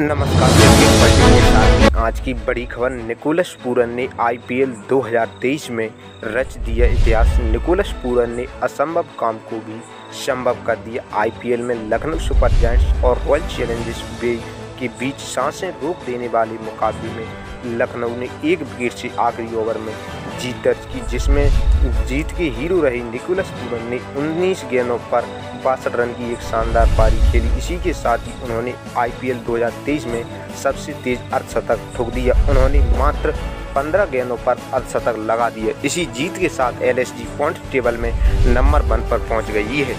नमस्कार आज की बड़ी खबर, निकोलस पूरन ने आईपीएल 2023 में रच दिया इतिहास। निकोलस पूरन ने असंभव काम को भी संभव कर दिया। आईपीएल में लखनऊ सुपर जायंट्स और रॉयल चैलेंजर्स के बीच साँसें रोक देने वाले मुकाबले में लखनऊ ने एक विकेट से आखिरी ओवर में जीत दर्ज की, जिसमें जीत के हीरो रहे निकोलस पूरन ने 19 गेंदों पर बासठ रन की एक शानदार पारी खेली। इसी के साथ ही उन्होंने आईपीएल 2023 में सबसे तेज अर्धशतक ठोक दिया। उन्होंने मात्र 15 गेंदों पर अर्धशतक लगा दिया। इसी जीत के साथ एलएसजी पॉइंट टेबल में नंबर वन पर पहुँच गई है।